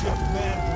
Chip Man